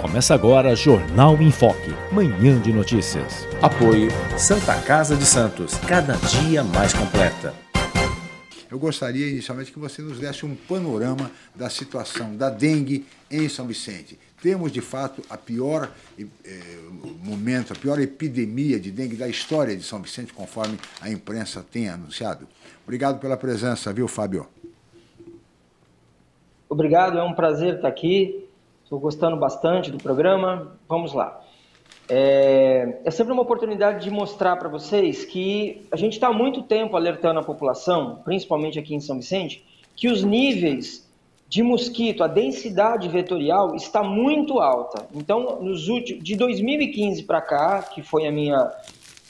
Começa agora Jornal em Foque, manhã de notícias. Apoio Santa Casa de Santos, cada dia mais completa. Eu gostaria inicialmente que você nos desse um panorama da situação da dengue em São Vicente. Temos, de fato, a pior eh, momento, a pior epidemia de dengue da história de São Vicente, conforme a imprensa tem anunciado. Obrigado pela presença, viu, Fábio? Obrigado, é um prazer estar aqui. Estou gostando bastante do programa. Vamos lá. É, é sempre uma oportunidade de mostrar para vocês que a gente está há muito tempo alertando a população, principalmente aqui em São Vicente, que os níveis de mosquito, a densidade vetorial está muito alta. Então, nos últimos, de 2015 para cá, que foi a minha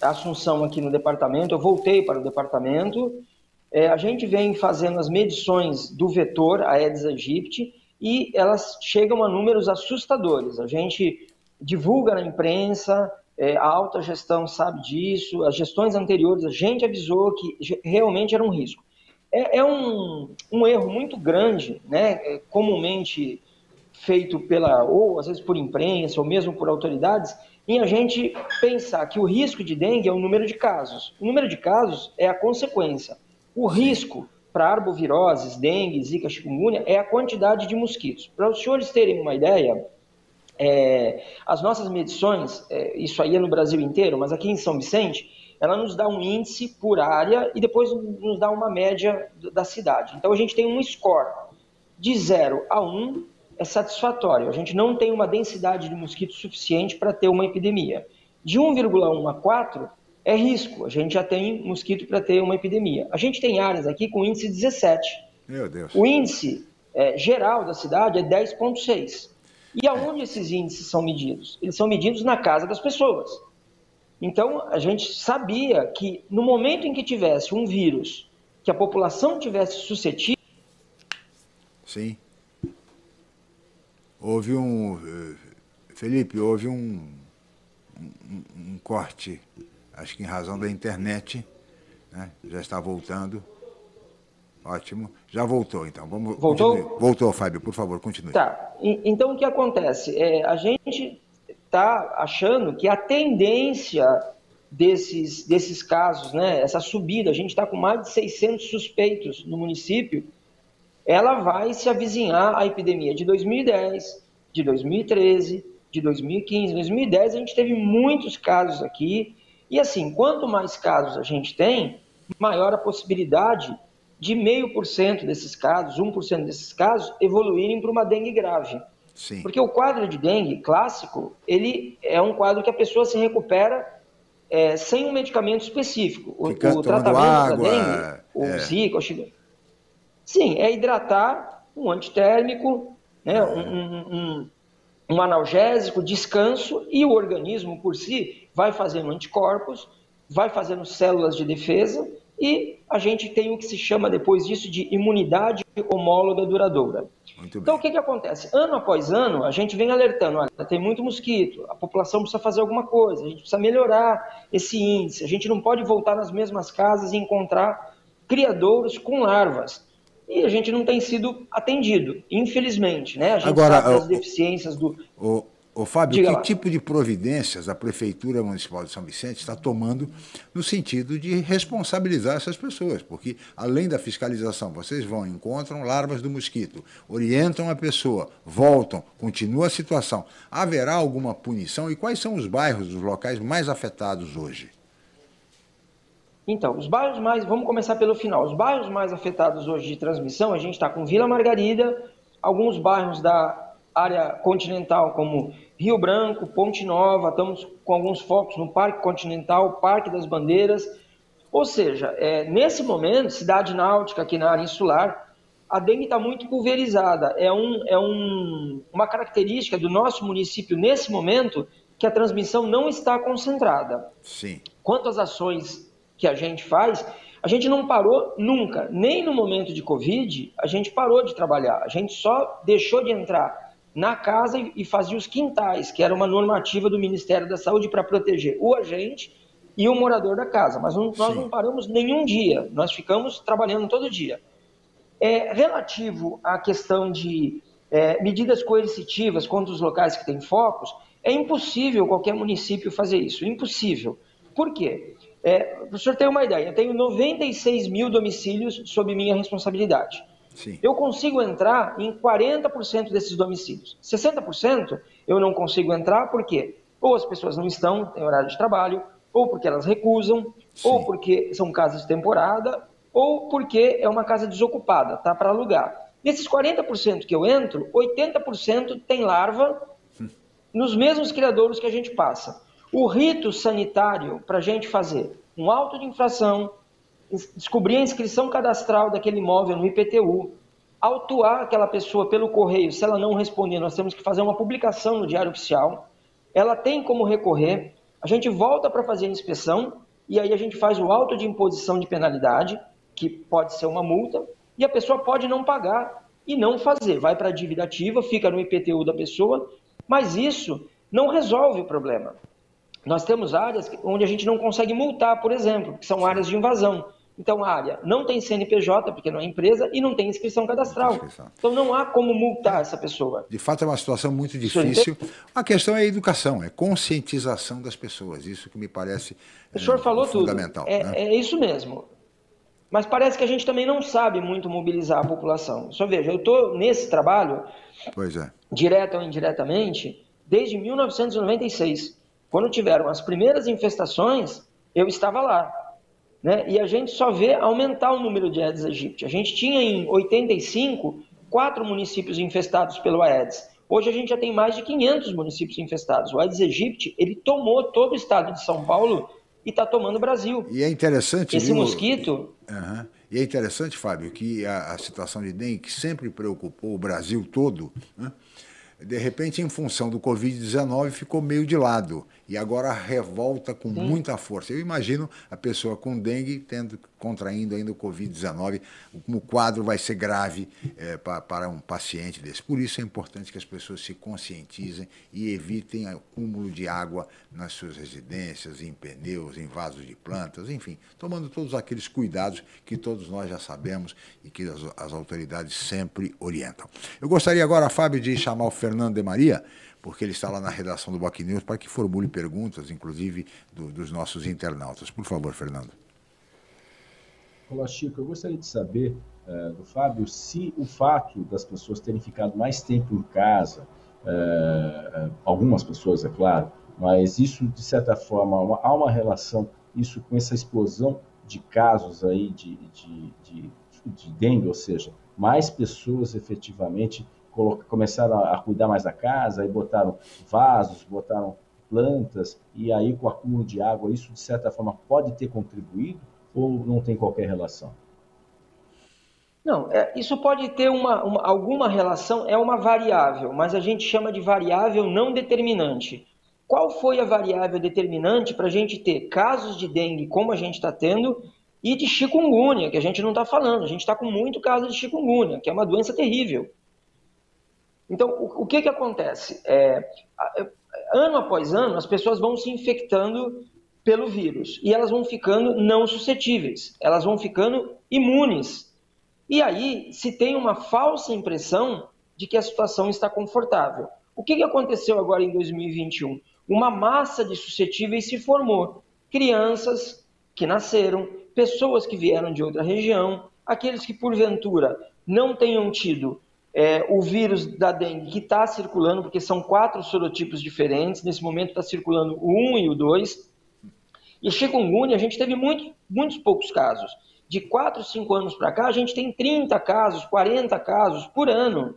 assunção aqui no departamento, eu voltei para o departamento, é, a gente vem fazendo as medições do vetor, a Aedes aegypti, e elas chegam a números assustadores. A gente divulga na imprensa, é, a alta gestão sabe disso, as gestões anteriores a gente avisou que realmente era um risco. É, é um, um, erro muito grande, né, é, comumente feito pela, ou às vezes por imprensa, ou mesmo por autoridades, em a gente pensar que o risco de dengue é o número de casos. O número de casos é a consequência. O risco para arboviroses, dengue, zika, chikungunya, é a quantidade de mosquitos. Para os senhores terem uma ideia, é, as nossas medições, é, isso aí é no Brasil inteiro, mas aqui em São Vicente, ela nos dá um índice por área e depois nos dá uma média da cidade. Então a gente tem um score de 0 a 1 é satisfatório. A gente não tem uma densidade de mosquitos suficiente para ter uma epidemia. De 1,1 a 4 é risco. A gente já tem mosquito para ter uma epidemia. A gente tem áreas aqui com índice 17. Meu Deus. O índice é, geral da cidade é 10,6. E aonde esses índices são medidos? Eles são medidos na casa das pessoas. Então, a gente sabia que no momento em que tivesse um vírus que a população tivesse suscetível. Sim. Houve um. Eh, Felipe, houve um, um, um corte acho que em razão da internet, né? já está voltando. Ótimo. Já voltou, então. Vamos, voltou? Voltou, Fábio, por favor, continue. Tá. Então, o que acontece? É, a gente está achando que a tendência desses, desses casos, né, essa subida, a gente está com mais de 600 suspeitos no município, ela vai se avizinhar a epidemia de 2010, de 2013, de 2015. Em 2010, a gente teve muitos casos aqui, e assim, quanto mais casos a gente tem, maior a possibilidade de meio por cento desses casos, 1% desses casos, evoluírem para uma dengue grave. Sim. Porque o quadro de dengue clássico, ele é um quadro que a pessoa se recupera é, sem um medicamento específico. O, o tratamento água, da dengue, o é. Zika, o Chikungunya. Sim, é hidratar, um antitérmico, né, um, um, um, um analgésico, descanso, e o organismo por si vai fazendo anticorpos, vai fazendo células de defesa e a gente tem o que se chama depois disso de imunidade homóloga duradoura. então o que, que acontece? Ano após ano a gente vem alertando, olha, tem muito mosquito, a população precisa fazer alguma coisa, a gente precisa melhorar esse índice, a gente não pode voltar nas mesmas casas e encontrar criadouros com larvas. E a gente não tem sido atendido, infelizmente, né? A gente Agora, sabe das deficiências do... O Ô, Fábio, Diga que lá. tipo de providências a Prefeitura Municipal de São Vicente está tomando no sentido de responsabilizar essas pessoas? Porque, além da fiscalização, vocês vão, encontram larvas do mosquito, orientam a pessoa, voltam, continua a situação. Haverá alguma punição? E quais são os bairros, os locais mais afetados hoje? Então, os bairros mais. Vamos começar pelo final. Os bairros mais afetados hoje de transmissão, a gente está com Vila Margarida, alguns bairros da área continental, como Rio Branco, Ponte Nova, estamos com alguns focos no Parque Continental, Parque das Bandeiras. Ou seja, é, nesse momento, cidade náutica aqui na área insular, a dengue está muito pulverizada. É, um, é um, uma característica do nosso município nesse momento que a transmissão não está concentrada. Sim. Quanto às ações que a gente faz, a gente não parou nunca, nem no momento de Covid, a gente parou de trabalhar. A gente só deixou de entrar na casa e fazia os quintais, que era uma normativa do Ministério da Saúde para proteger o agente e o morador da casa. Mas não, nós não paramos nenhum dia, nós ficamos trabalhando todo dia. É, relativo à questão de é, medidas coercitivas contra os locais que têm focos, é impossível qualquer município fazer isso. Impossível. Por quê? É, o senhor tem uma ideia, eu tenho 96 mil domicílios sob minha responsabilidade. Sim. Eu consigo entrar em 40% desses domicílios. 60% eu não consigo entrar porque ou as pessoas não estão em horário de trabalho, ou porque elas recusam, Sim. ou porque são casas de temporada, ou porque é uma casa desocupada, tá para alugar. Nesses 40% que eu entro, 80% tem larva hum. nos mesmos criadouros que a gente passa. O rito sanitário para a gente fazer um auto de infração, descobrir a inscrição cadastral daquele imóvel no IPTU, autuar aquela pessoa pelo correio, se ela não responder, nós temos que fazer uma publicação no Diário Oficial, ela tem como recorrer, a gente volta para fazer a inspeção e aí a gente faz o auto de imposição de penalidade, que pode ser uma multa, e a pessoa pode não pagar e não fazer, vai para a dívida ativa, fica no IPTU da pessoa, mas isso não resolve o problema. Nós temos áreas onde a gente não consegue multar, por exemplo, que são áreas de invasão. Então, a área não tem CNPJ, porque não é empresa, e não tem inscrição cadastral. Inscrição. Então, não há como multar essa pessoa. De fato, é uma situação muito difícil. A questão é a educação, é conscientização das pessoas. Isso que me parece o senhor é, falou fundamental. Tudo. É, né? é isso mesmo. Mas parece que a gente também não sabe muito mobilizar a população. Só veja, eu estou nesse trabalho, é. direto ou indiretamente, desde 1996. Quando tiveram as primeiras infestações, eu estava lá. Né? E a gente só vê aumentar o número de Aedes aegypti. A gente tinha em 85 quatro municípios infestados pelo Aedes. Hoje a gente já tem mais de 500 municípios infestados. O Aedes aegypti, ele tomou todo o estado de São Paulo e está tomando o Brasil. E é interessante... Esse viu? mosquito... Uhum. E é interessante, Fábio, que a, a, situação de dengue, que sempre preocupou o Brasil todo, né? De repente, em função do Covid-19, ficou meio de lado e agora revolta com Sim. muita força. Eu imagino a pessoa com dengue tendo, contraindo ainda o Covid-19, o quadro vai ser grave é, para, para um paciente desse. Por isso é importante que as pessoas se conscientizem e evitem acúmulo de água nas suas residências, em pneus, em vasos de plantas, enfim, tomando todos aqueles cuidados que todos nós já sabemos e que as, as autoridades sempre orientam. Eu gostaria agora, Fábio, de chamar o Fernando de Maria porque ele está lá na redação do Boc News para que formule perguntas, inclusive do, dos nossos internautas. Por favor, Fernando. Olá, Chico. Eu gostaria de saber uh, do Fábio se o fato das pessoas terem ficado mais tempo em casa, uh, algumas pessoas, é claro, mas isso, de certa forma, uma, há uma relação, isso com essa explosão de casos aí de, de, de, de dengue, ou seja, mais pessoas efetivamente começaram a cuidar mais da casa, aí botaram vasos, botaram plantas, e aí com o acúmulo de água, isso de certa forma pode ter contribuído ou não tem qualquer relação? Não, é, isso pode ter uma, uma, alguma relação, é uma variável, mas a gente chama de variável não determinante. Qual foi a variável determinante para a gente ter casos de dengue como a gente está tendo e de chikungunya, que a gente não está falando? A gente está com muito caso de chikungunya, que é uma doença terrível. Então, o, o que, que acontece? É, ano após ano, as pessoas vão se infectando pelo vírus e elas vão ficando não suscetíveis, elas vão ficando imunes. E aí se tem uma falsa impressão de que a situação está confortável. O que, que aconteceu agora em 2021? Uma massa de suscetíveis se formou. Crianças que nasceram, pessoas que vieram de outra região, aqueles que porventura não tenham tido é, o vírus da dengue que está circulando, porque são quatro sorotipos diferentes, nesse momento está circulando o 1 e o 2. E chikungunya, a gente teve muito, muitos poucos casos. De 4, 5 anos para cá, a gente tem 30 casos, 40 casos por ano.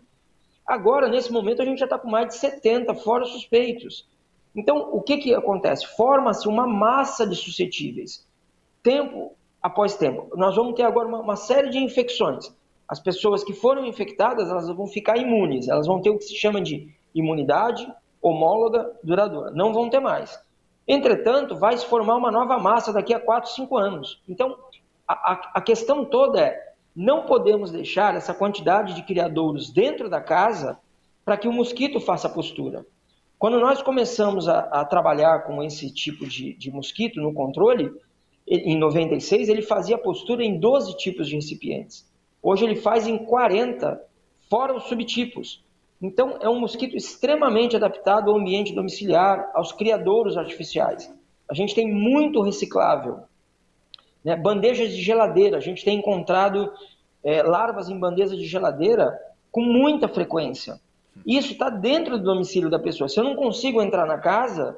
Agora, nesse momento, a gente já está com mais de 70, fora suspeitos. Então, o que, que acontece? Forma-se uma massa de suscetíveis. Tempo após tempo. Nós vamos ter agora uma, uma série de infecções as pessoas que foram infectadas elas vão ficar imunes, elas vão ter o que se chama de imunidade homóloga duradoura, não vão ter mais. Entretanto, vai se formar uma nova massa daqui a 4, 5 anos. Então, a, a questão toda é, não podemos deixar essa quantidade de criadouros dentro da casa para que o mosquito faça postura. Quando nós começamos a, a trabalhar com esse tipo de, de mosquito no controle, em 96, ele fazia postura em 12 tipos de recipientes. Hoje ele faz em 40, fora os subtipos. Então, é um mosquito extremamente adaptado ao ambiente domiciliar, aos criadouros artificiais. A gente tem muito reciclável. Né? Bandejas de geladeira, a gente tem encontrado é, larvas em bandejas de geladeira com muita frequência. Isso está dentro do domicílio da pessoa. Se eu não consigo entrar na casa,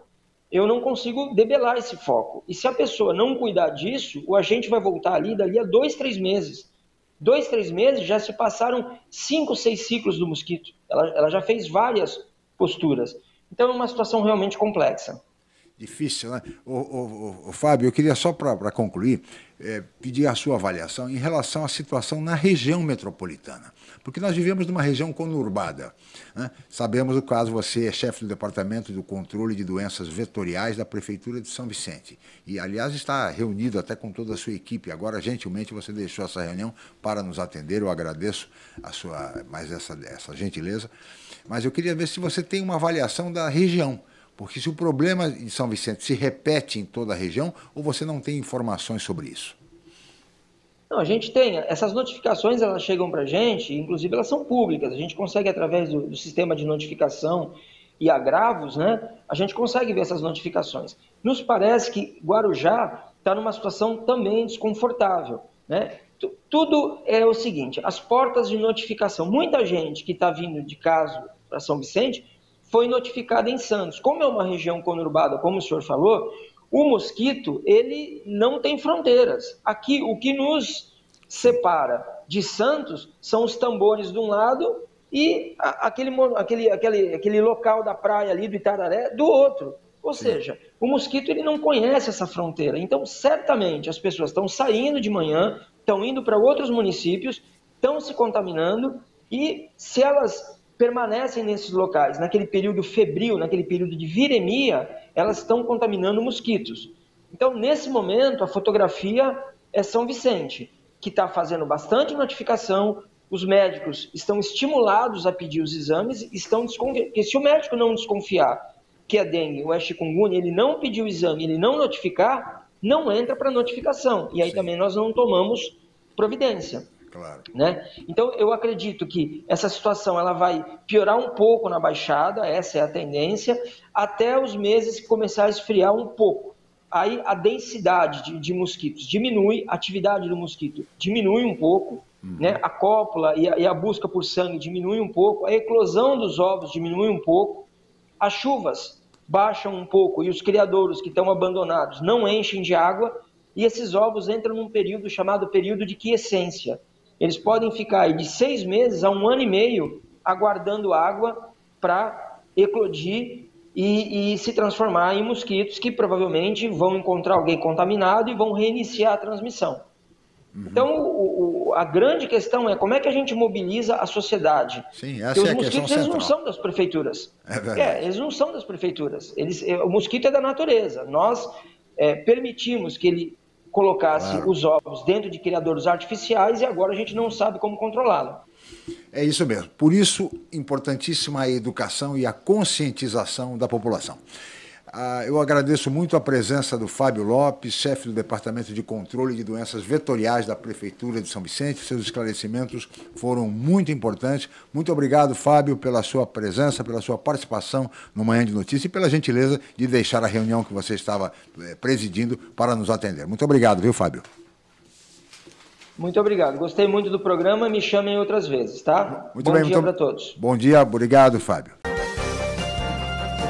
eu não consigo debelar esse foco. E se a pessoa não cuidar disso, o agente vai voltar ali dali a dois, três meses. Dois, três meses já se passaram cinco, seis ciclos do mosquito. Ela, ela já fez várias posturas. Então é uma situação realmente complexa. Difícil, né? O, o, o, Fábio, eu queria só para concluir, é, pedir a sua avaliação em relação à situação na região metropolitana. Porque nós vivemos numa região conurbada. Né? Sabemos o caso, você é chefe do Departamento do Controle de Doenças Vetoriais da Prefeitura de São Vicente. E, aliás, está reunido até com toda a sua equipe. Agora, gentilmente, você deixou essa reunião para nos atender. Eu agradeço a sua, mais essa, essa gentileza. Mas eu queria ver se você tem uma avaliação da região porque se o problema em São Vicente se repete em toda a região, ou você não tem informações sobre isso? Não, a gente tem. Essas notificações elas chegam para a gente, inclusive elas são públicas. A gente consegue, através do, do, sistema de notificação e agravos, né, a gente consegue ver essas notificações. Nos parece que Guarujá está numa situação também desconfortável. Né? Tudo é o seguinte: as portas de notificação. Muita gente que está vindo de caso para São Vicente foi notificada em Santos. Como é uma região conurbada, como o senhor falou, o mosquito ele não tem fronteiras. Aqui o que nos separa de Santos são os tambores de um lado e aquele, aquele, aquele, aquele local da praia ali do Itararé do outro. Ou Sim. seja, o mosquito ele não conhece essa fronteira. Então, certamente as pessoas estão saindo de manhã, estão indo para outros municípios, estão se contaminando e se elas permanecem nesses locais, naquele período febril, naquele período de viremia, elas estão contaminando mosquitos. Então, nesse momento, a fotografia é São Vicente, que está fazendo bastante notificação, os médicos estão estimulados a pedir os exames, estão porque se o médico não desconfiar que é dengue ou é chikungunya, ele não pedir o exame, ele não notificar, não entra para notificação. E aí Sim. também nós não tomamos providência. Claro. Né? Então, eu acredito que essa situação ela vai piorar um pouco na Baixada, essa é a tendência, até os meses começar a esfriar um pouco. Aí a densidade de, de mosquitos diminui, a atividade do mosquito diminui um pouco, uhum. né? a cópula e a, e a busca por sangue diminui um pouco, a eclosão dos ovos diminui um pouco, as chuvas baixam um pouco e os criadouros que estão abandonados não enchem de água e esses ovos entram num período chamado período de quiescência, eles podem ficar de seis meses a um ano e meio aguardando água para eclodir e, e, se transformar em mosquitos que provavelmente vão encontrar alguém contaminado e vão reiniciar a transmissão. Uhum. Então, o, o, a grande questão é como é que a gente mobiliza a sociedade. Sim, essa Porque é os mosquitos eles não são das prefeituras. É, é, eles não são das prefeituras. Eles, é, o mosquito é da natureza. Nós é, permitimos que ele colocasse claro. os ovos dentro de criadores artificiais e agora a gente não sabe como controlá-lo. É isso mesmo. Por isso, importantíssima a educação e a conscientização da população. Ah, eu agradeço muito a presença do Fábio Lopes, chefe do Departamento de Controle de Doenças Vetoriais da Prefeitura de São Vicente. Seus esclarecimentos foram muito importantes. Muito obrigado, Fábio, pela sua presença, pela sua participação no Manhã de Notícias e pela gentileza de deixar a reunião que você estava eh, presidindo para nos atender. Muito obrigado, viu, Fábio? Muito obrigado. Gostei muito do programa. Me chamem outras vezes, tá? Muito Bom bem, dia para todos. Bom dia, obrigado, Fábio.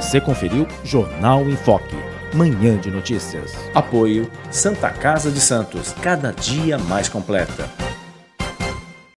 Você conferiu Jornal em Foque. Manhã de notícias. Apoio Santa Casa de Santos, cada dia mais completa.